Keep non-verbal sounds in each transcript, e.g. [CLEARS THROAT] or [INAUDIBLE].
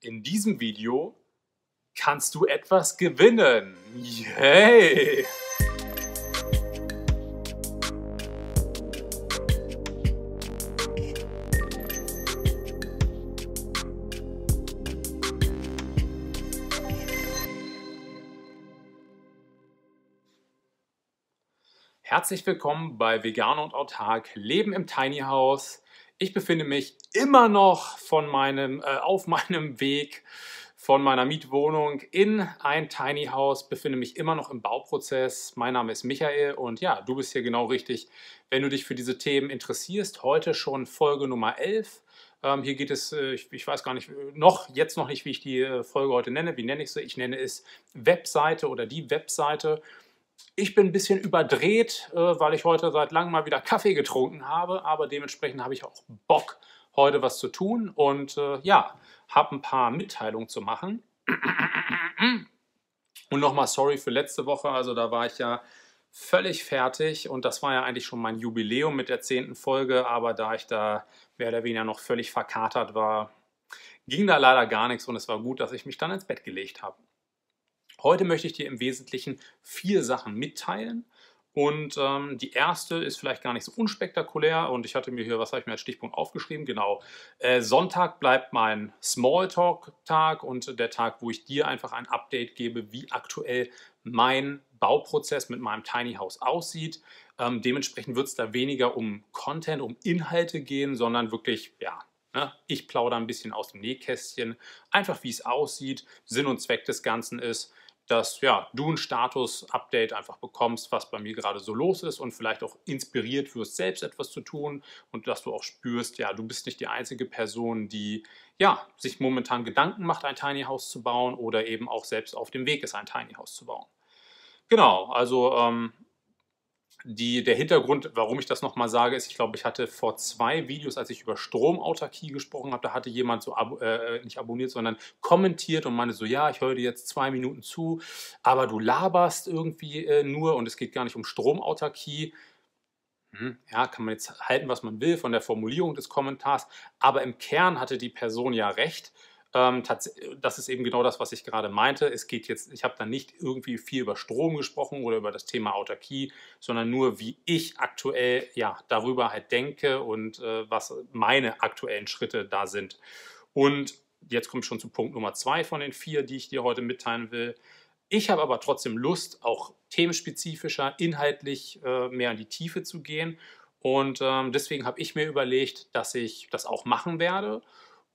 In diesem Video kannst du etwas gewinnen. Yay! Herzlich willkommen bei Vegan und Autark Leben im Tiny House. Ich befinde mich immer noch von meinem, äh, auf meinem Weg von meiner Mietwohnung in ein Tiny House, befinde mich immer noch im Bauprozess. Mein Name ist Michael und ja, du bist hier genau richtig, wenn du dich für diese Themen interessierst. Heute schon Folge Nummer 11. Ähm, hier geht es, äh, ich, ich, weiß gar nicht, noch, jetzt noch nicht, wie ich die äh, Folge heute nenne. Wie nenne ich sie? Ich nenne es Webseite oder die Webseite. Ich bin ein bisschen überdreht, äh, weil ich heute seit langem mal wieder Kaffee getrunken habe, aber dementsprechend habe ich auch Bock, heute was zu tun und äh, ja, habe ein paar Mitteilungen zu machen. [CLEARS THROAT] Und nochmal sorry für letzte Woche, also da war ich ja völlig fertig und das war ja eigentlich schon mein Jubiläum mit der zehnten Folge, aber da ich da mehr oder weniger noch völlig verkatert war, ging da leider gar nichts und es war gut, dass ich mich dann ins Bett gelegt habe. Heute möchte ich dir im Wesentlichen vier Sachen mitteilen. Und ähm, die erste ist vielleicht gar nicht so unspektakulär und ich hatte mir hier, was habe ich mir als Stichpunkt aufgeschrieben? Genau, äh, Sonntag bleibt mein Smalltalk-Tag und der Tag, wo ich dir einfach ein Update gebe, wie aktuell mein Bauprozess mit meinem Tiny House aussieht. Ähm, dementsprechend wird es da weniger um Content, um Inhalte gehen, sondern wirklich, ja, ne, ich plaudere ein bisschen aus dem Nähkästchen, einfach wie es aussieht, Sinn und Zweck des Ganzen ist dass ja, du ein Status-Update einfach bekommst, was bei mir gerade so los ist und vielleicht auch inspiriert wirst, selbst etwas zu tun und dass du auch spürst, ja, du bist nicht die einzige Person, die ja, sich momentan Gedanken macht, ein Tiny House zu bauen oder eben auch selbst auf dem Weg ist, ein Tiny House zu bauen. Genau, also ähm, die, der Hintergrund, warum ich das nochmal sage, ist, ich glaube, ich hatte vor zwei Videos, als ich über Stromautarkie gesprochen habe, da hatte jemand so, ab, äh, nicht abonniert, sondern kommentiert und meinte so, ja, ich höre dir jetzt zwei Minuten zu, aber du laberst irgendwie äh, nur und es geht gar nicht um Stromautarkie. Hm, ja, kann man jetzt halten, was man will von der Formulierung des Kommentars, aber im Kern hatte die Person ja recht. Ähm, das ist eben genau das, was ich gerade meinte. Es geht jetzt, ich habe da nicht irgendwie viel über Strom gesprochen oder über das Thema Autarkie, sondern nur, wie ich aktuell ja darüber halt denke und äh, was meine aktuellen Schritte da sind. Und jetzt komme ich schon zu Punkt Nummer zwei von den vier, die ich dir heute mitteilen will. Ich habe aber trotzdem Lust, auch themenspezifischer, inhaltlich äh, mehr in die Tiefe zu gehen. Und ähm, deswegen habe ich mir überlegt, dass ich das auch machen werde.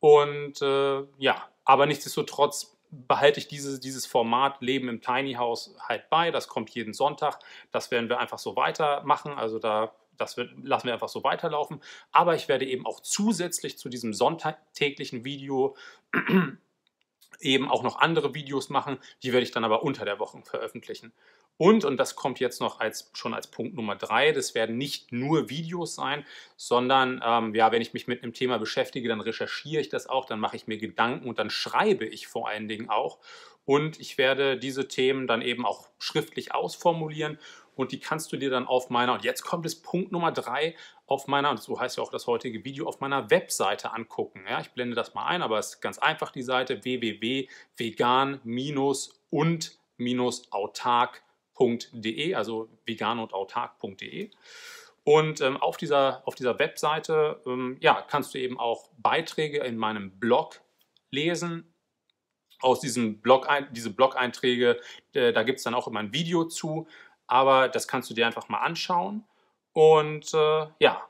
Und äh, ja, aber nichtsdestotrotz behalte ich dieses, dieses Format Leben im Tiny House halt bei. Das kommt jeden Sonntag. Das werden wir einfach so weitermachen. Also da das wird, lassen wir einfach so weiterlaufen. Aber ich werde eben auch zusätzlich zu diesem sonntäglichen Video eben auch noch andere Videos machen. Die werde ich dann aber unter der Woche veröffentlichen. Und, und das kommt jetzt noch als, schon als Punkt Nummer drei, das werden nicht nur Videos sein, sondern ähm, ja, wenn ich mich mit einem Thema beschäftige, dann recherchiere ich das auch, dann mache ich mir Gedanken und dann schreibe ich vor allen Dingen auch. Und ich werde diese Themen dann eben auch schriftlich ausformulieren und die kannst du dir dann auf meiner, und jetzt kommt es Punkt Nummer drei, auf meiner, und so heißt ja auch das heutige Video, auf meiner Webseite angucken. Ja, ich blende das mal ein, aber es ist ganz einfach die Seite www.vegan-und-autark.com autark.de, also vegan und autark.de. Und ähm, auf, dieser, auf dieser Webseite ähm, ja, kannst du eben auch Beiträge in meinem Blog lesen. Aus diesem Blog, diese Blog-Einträge, äh, da gibt es dann auch immer ein Video zu, aber das kannst du dir einfach mal anschauen. Und äh, ja,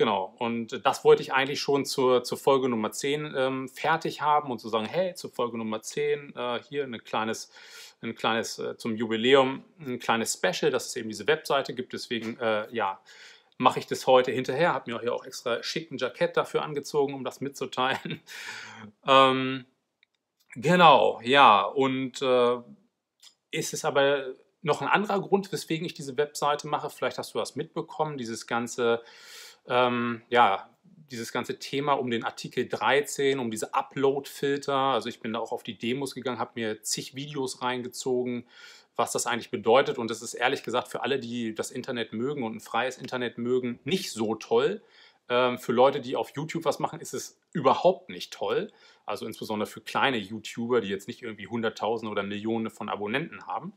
Genau, und das wollte ich eigentlich schon zur, zur Folge Nummer 10 ähm, fertig haben und zu sagen, hey, zur Folge Nummer 10 äh, hier ein kleines, ein kleines äh, zum Jubiläum, ein kleines Special, dass es eben diese Webseite gibt. Deswegen, äh, ja, mache ich das heute hinterher. Habe mir hier auch extra schicken Jackett dafür angezogen, um das mitzuteilen. [LAUGHS] ähm, genau, ja, und äh, ist es aber noch ein anderer Grund, weswegen ich diese Webseite mache. Vielleicht hast du das mitbekommen, dieses ganze ähm, ja, dieses ganze Thema um den Artikel 13, um diese Upload-Filter. Also ich bin da auch auf die Demos gegangen, habe mir zig Videos reingezogen, was das eigentlich bedeutet. Und das ist ehrlich gesagt für alle, die das Internet mögen und ein freies Internet mögen, nicht so toll. Ähm, für Leute, die auf YouTube was machen, ist es überhaupt nicht toll. Also insbesondere für kleine YouTuber, die jetzt nicht irgendwie Hunderttausende oder Millionen von Abonnenten haben.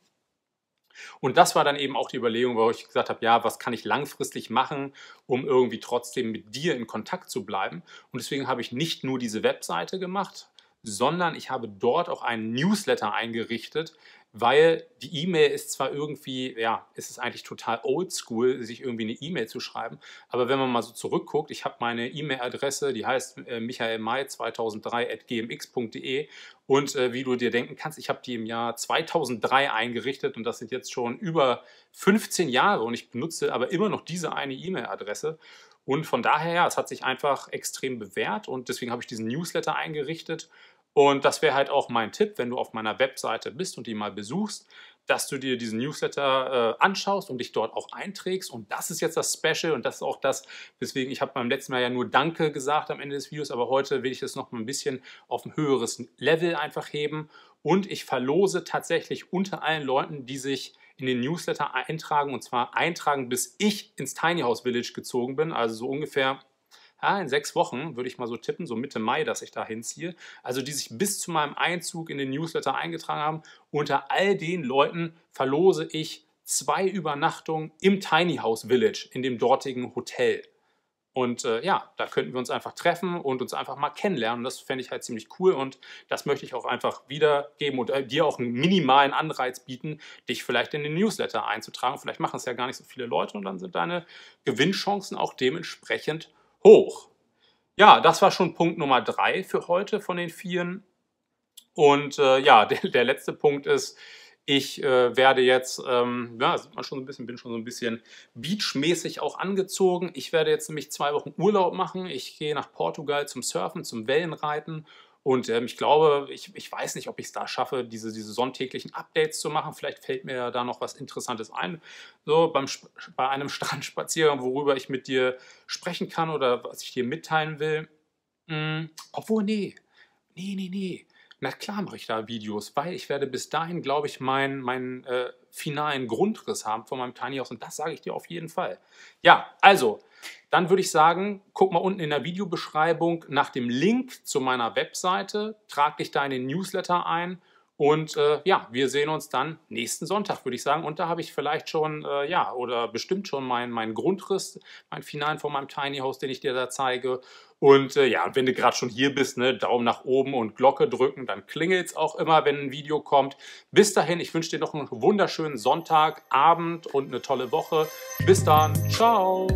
Und das war dann eben auch die Überlegung, wo ich gesagt habe, ja, was kann ich langfristig machen, um irgendwie trotzdem mit dir in Kontakt zu bleiben. Und deswegen habe ich nicht nur diese Webseite gemacht, sondern ich habe dort auch einen Newsletter eingerichtet, weil die E-Mail ist zwar irgendwie, ja, ist es eigentlich total oldschool, sich irgendwie eine E-Mail zu schreiben, aber wenn man mal so zurückguckt, ich habe meine E-Mail-Adresse, die heißt äh, michaelmai2003.gmx.de und äh, wie du dir denken kannst, ich habe die im Jahr 2003 eingerichtet und das sind jetzt schon über 15 Jahre und ich benutze aber immer noch diese eine E-Mail-Adresse und von daher, ja, es hat sich einfach extrem bewährt und deswegen habe ich diesen Newsletter eingerichtet und das wäre halt auch mein Tipp, wenn du auf meiner Webseite bist und die mal besuchst, dass du dir diesen Newsletter äh, anschaust und dich dort auch einträgst. Und das ist jetzt das Special und das ist auch das, weswegen ich habe beim letzten Mal ja nur Danke gesagt am Ende des Videos, aber heute will ich das noch mal ein bisschen auf ein höheres Level einfach heben. Und ich verlose tatsächlich unter allen Leuten, die sich in den Newsletter eintragen und zwar eintragen, bis ich ins Tiny House Village gezogen bin, also so ungefähr ja, in sechs Wochen würde ich mal so tippen, so Mitte Mai, dass ich da hinziehe. Also die sich bis zu meinem Einzug in den Newsletter eingetragen haben. Unter all den Leuten verlose ich zwei Übernachtungen im Tiny House Village, in dem dortigen Hotel. Und äh, ja, da könnten wir uns einfach treffen und uns einfach mal kennenlernen. Das fände ich halt ziemlich cool und das möchte ich auch einfach wiedergeben und äh, dir auch einen minimalen Anreiz bieten, dich vielleicht in den Newsletter einzutragen. Vielleicht machen es ja gar nicht so viele Leute und dann sind deine Gewinnchancen auch dementsprechend hoch. Ja, das war schon Punkt Nummer drei für heute von den vieren. Und äh, ja, [LAUGHS] der, der, letzte Punkt ist, ich äh, werde jetzt, ähm, ja, sieht man schon ein bisschen, bin schon so ein bisschen beachmäßig auch angezogen. Ich werde jetzt nämlich zwei Wochen Urlaub machen. Ich gehe nach Portugal zum Surfen, zum Wellenreiten und ähm, ich glaube, ich, ich weiß nicht, ob ich es da schaffe, diese, diese sonntäglichen Updates zu machen. Vielleicht fällt mir da noch was Interessantes ein. So beim, bei einem [LAUGHS] Strandspaziergang, worüber ich mit dir sprechen kann oder was ich dir mitteilen will. Hm, obwohl, nee. Nee, nee, nee. Na klar mache ich da Videos, weil ich werde bis dahin, glaube ich, meinen mein, äh, finalen Grundriss haben von meinem Tiny House und das sage ich dir auf jeden Fall. Ja, also, dann würde ich sagen, guck mal unten in der Videobeschreibung nach dem Link zu meiner Webseite, trag dich da in den Newsletter ein und äh, ja, wir sehen uns dann nächsten Sonntag, würde ich sagen. Und da habe ich vielleicht schon, äh, ja, oder bestimmt schon meinen mein Grundriss, meinen Finalen von meinem Tiny House, den ich dir da zeige. Und äh, ja, wenn du gerade schon hier bist, ne, Daumen nach oben und Glocke drücken, dann klingelt es auch immer, wenn ein Video kommt. Bis dahin, ich wünsche dir noch einen wunderschönen Sonntag, Abend und eine tolle Woche. Bis dann, ciao!